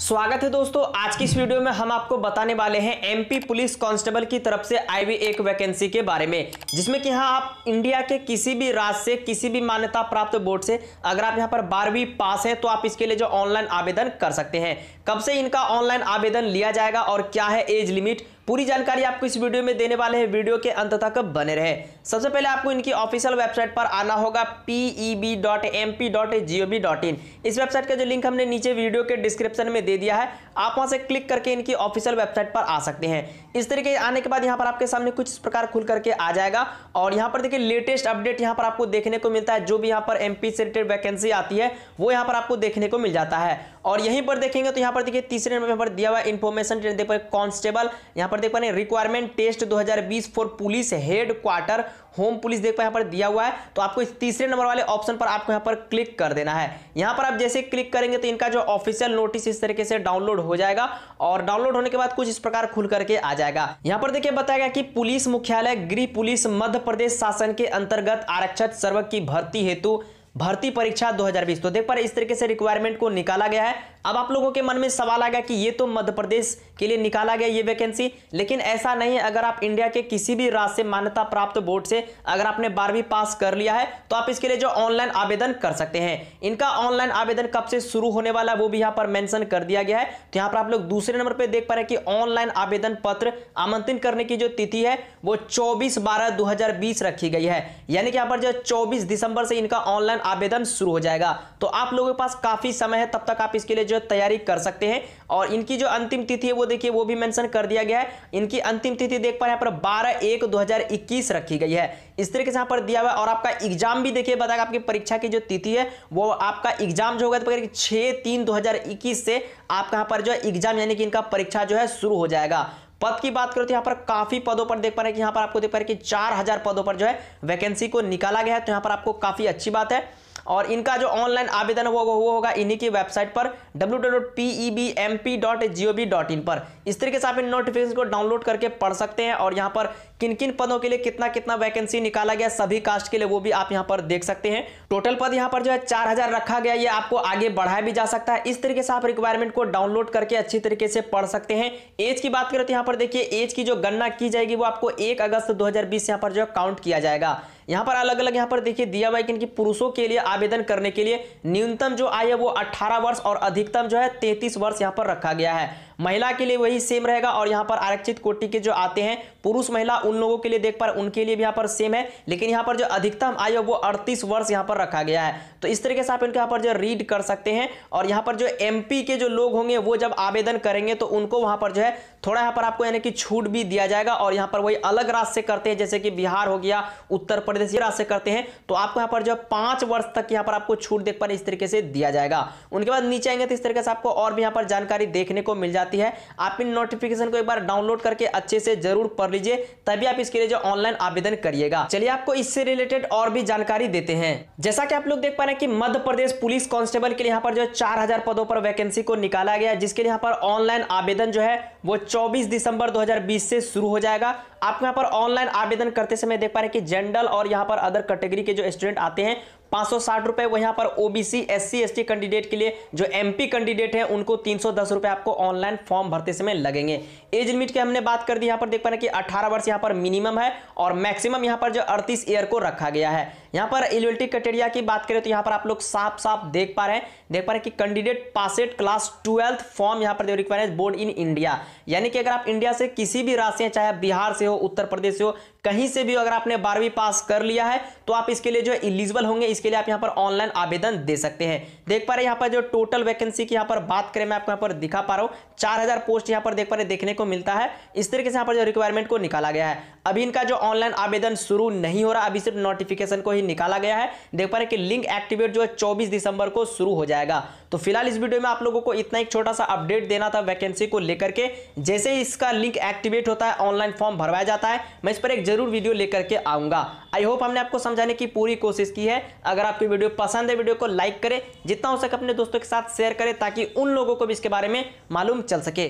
स्वागत है दोस्तों, आज की इस वीडियो में हम आपको बताने वाले हैं एमपी पुलिस कांस्टेबल की तरफ़ से आई हुई एक वैकेंसी के बारे में, जिसमें कि यहाँ आप इंडिया के किसी भी राज्य से, किसी भी मान्यता प्राप्त बोर्ड से, अगर आप यहाँ पर बारहवीं पास हैं तो आप इसके लिए जो ऑनलाइन आवेदन कर सकते हैं। कब से इनका ऑनलाइन आवेदन लिया जाएगा और क्या है एज लिमिट पूरी जानकारी आपको इस वीडियो में देने वाले हैं। वीडियो के अंत तक बने रहे। सबसे पहले आपको इनकी ऑफिशियल वेबसाइट पर आना होगा peb.mp.gov.in इस वेबसाइट का जो लिंक हमने नीचे वीडियो के डिस्क्रिप्शन में दे दिया है, आप वहाँ से क्लिक करके इनकी ऑफिशियल वेबसाइट पर आ सकते हैं। इस तरीके आने के बाद यहाँ पर आपके सामने कुछ इस प्रकार खुल करके आ जाएगा और यहाँ पर देखिए लेटेस्ट अपडेट यहाँ पर आपको देखने को मिलता है। जो भी यहाँ पर एमपी से रिलेटेड वैकेंसी आती है, वो यहाँ पर आपको देखने को मिल जाता है। और यहीं पर देखेंगे तो यहाँ पर देखिए तीसरे नंबर पर दिया हुआ इन्फॉर्मेशन कांस्टेबल यहाँ पर देख पा रहे requirement test 2020 for police headquarter home police देख पा यहाँ पर दिया हुआ है। तो आपको इस तीसरे नंबर वाले ऑप्शन पर आपको यहाँ पर क्लिक कर देना है। यहाँ पर आप जैसे क्लिक करेंगे तो इनका जो ऑफिशियल नोटिस इस तरीके से डाउनलोड हो जाएगा और डाउनलोड होने के बाद कुछ इस प्रकार खुल करके आ जाएगा। यहाँ पर देखिए बताया गया कि पुलिस मुख्यालय, गृह पुलिस, मध्य प्रदेश शासन के अंतर्गत आरक्षित सर्वक की भर्ती हेतु भर्ती परीक्षा 2020 तो देख पा रहे इस तरीके से रिक्वायरमेंट को निकाला गया है। अब आप लोगों के मन में सवाल आ गया कि ये तो मध्य प्रदेश के लिए निकाला गया ये वैकेंसी लेकिन ऐसा नहीं है। अगर आप इंडिया के किसी भी राज्य से मान्यता प्राप्त बोर्ड से अगर आपने बारहवीं पास कर लिया है तो आप इसके लिए जो ऑनलाइन आवेदन कर सकते हैं। इनका ऑनलाइन आवेदन कब से शुरू होने वाला है, वो भी यहाँ पर मेंशन कर दिया गया है। तो यहाँ पर आप लोग दूसरे नंबर पर देख पा रहे हैं कि ऑनलाइन आवेदन पत्र आमंत्रित करने की जो तिथि है, वो चौबीस बारह दो रखी गई है। यानी कि यहाँ पर जो चौबीस दिसंबर से इनका ऑनलाइन आवेदन शुरू हो जाएगा। तो आप लोगों के पास काफ़ी समय है, तब तक आप इसके लिए जो तैयारी कर सकते हैं। और इनकी जो अंतिम तिथि है, वो देखिए, वो भी मेंशन कर दिया गया है। इनकी अंतिम तिथि देख पा रहे हैं पर बारह एक दो रखी गई है। इस तरीके से यहाँ पर दिया हुआ और आपका एग्ज़ाम भी देखिए, बताएगा आपकी परीक्षा की जो तिथि है, वो आपका एग्ज़ाम जो होगा तो छह तीन दो से आपका यहाँ पर जो एग्ज़ाम, यानी कि इनका परीक्षा जो है शुरू हो जाएगा। पद की बात करो तो यहाँ पर काफ़ी पदों पर देख पा रहे हैं कि यहाँ पर आपको देख पा रहे हैं कि चार हज़ार पदों पर जो है वैकेंसी को निकाला गया है तो यहाँ पर आपको काफ़ी अच्छी बात है। और इनका जो ऑनलाइन आवेदन होगा वो होगा इन्हीं की वेबसाइट पर www.pebmp.gov.in पर। इस तरीके से आप इन नोटिफिकेशन को डाउनलोड करके पढ़ सकते हैं और यहाँ पर किन किन पदों के लिए कितना कितना वैकेंसी निकाला गया सभी कास्ट के लिए वो भी आप यहाँ पर देख सकते हैं। टोटल पद यहाँ पर जो है, चार हज़ार रखा गया, ये आपको आगे बढ़ाया भी जा सकता है। इस तरीके से आप रिक्वायरमेंट को डाउनलोड करके अच्छी तरीके से पढ़ सकते हैं। एज की बात करें तो यहाँ पर देखिए एज की जो गणना की जाएगी, वो आपको एक अगस्त दो हज़ार यहाँ पर जो काउंट किया जाएगा। यहाँ पर अलग अलग यहाँ पर देखिए दिया हुआ है कि इनकी पुरुषों के लिए आवेदन करने के लिए न्यूनतम जो आय है वो 18 वर्ष और अधिकतम जो है 33 वर्ष यहाँ पर रखा गया है। महिला के लिए वही सेम रहेगा और यहाँ पर आरक्षित कोटि के जो आते हैं पुरुष महिला उन लोगों के लिए देख पा उनके लिए भी यहाँ पर सेम है लेकिन यहाँ पर जो अधिकतम आयु वो अड़तीस वर्ष यहाँ पर रखा गया है तो इस तरीके से आप इनके यहाँ पर जो रीड कर सकते हैं और यहाँ पर जो एमपी के जो लोग होंगे वो जब आवेदन करेंगे तो उनको वहाँ पर जो है थोड़ा यहाँ पर आपको यानी कि छूट भी दिया जाएगा और यहाँ पर वही अलग राज्य से करते हैं जैसे कि बिहार हो गया उत्तर प्रदेश राज्य से करते हैं तो आपको यहाँ पर जो है पाँच वर्ष तक यहाँ पर आपको छूट देख पर इस तरीके से दिया जाएगा उनके बाद नीचे आएँगे तो इस तरीके से आपको और भी यहाँ पर जानकारी देखने को मिल जाती है। आप इन नोटिफिकेशन को एक बार डाउनलोड करके अच्छे से ज़रूर पढ़ लीजिए, तभी आप इसके लिए जो ऑनलाइन आवेदन करिएगा। चलिए आपको इससे रिलेटेड और भी जानकारी देते हैं। जैसा कि आप लोग देख पा रहे हैं कि मध्य प्रदेश पुलिस कांस्टेबल के लिए यहाँ पर जो चार हज़ार पदों पर वैकेंसी को निकाला गया जिसके लिए यहाँ पर ऑनलाइन आवेदन जो है, वो 24 दिसंबर दो हज़ार बीस से शुरू हो जाएगा। आप यहाँ पर ऑनलाइन आवेदन करते समय देख पा रहे हैं कि जनरल और यहाँ पर अदर कैटेगरी के जो स्टूडेंट आते हैं, पाँच सौ साठ रुपए वो यहाँ पर ओबीसी एससी एसटी कैंडिडेट के लिए जो एमपी कैंडिडेट है, उनको तीन सौ दस रुपए आपको ऑनलाइन फॉर्म भरते समय लगेंगे। एज लिमिट की हमने बात कर दी, यहाँ पर देख पा रहे हैं कि अठारह वर्ष यहाँ पर मिनिमम है और मैक्सिमम यहाँ पर जो अड़तीस ईयर को रखा गया है। यहाँ पर एलिजिबिलिटी क्राइटेरिया की बात करें तो यहाँ पर आप लोग साफ़ साफ़ देख पा रहे हैं। देख पा रहे हैं कि candidate passed class twelfth form यहाँ पर रिक्वायर्ड बोर्ड इन इंडिया यानी कि अगर आप इंडिया से किसी भी राज्य से, चाहे बिहार से हो, उत्तर प्रदेश से हो, कहीं से भी अगर आपने बारहवीं पास कर लिया है तो आप इसके लिए जो इलिजिबल होंगे, इसके लिए आप यहाँ पर ऑनलाइन आवेदन दे सकते हैं। देख पा रहे यहाँ पर जो टोटल वैकेंसी की यहाँ पर बात करें, मैं आपको यहाँ पर दिखा पा रहा हूँ। चार हज़ार पोस्ट यहाँ पर देख पा रहे देखने को मिलता है। इस तरीके से यहाँ पर जो रिक्वायरमेंट को निकाला गया है। अभी इनका जो ऑनलाइन आवेदन शुरू नहीं हो रहा, अभी सिर्फ़ नोटिफिकेशन को ही निकाला गया है। देख पा रहे कि लिंक एक्टिवेट जो है चौबीस दिसंबर को शुरू हो जाएगा। तो फ़िलहाल इस वीडियो में आप लोगों को इतना एक छोटा सा अपडेट देना था वैकेंसी को लेकर के। जैसे ही इसका लिंक एक्टिवेट होता है ऑनलाइन फॉर्म भरवाया जाता है, मैं इस पर एक ज़रूर वीडियो लेकर के आऊँगा। आई होप हमने आपको समझाने की पूरी कोशिश की है। अगर आपकी वीडियो पसंद है, वीडियो को लाइक करें, जितना हो सके अपने दोस्तों के साथ शेयर करें, ताकि उन लोगों को भी इसके बारे में मालूम चल सके।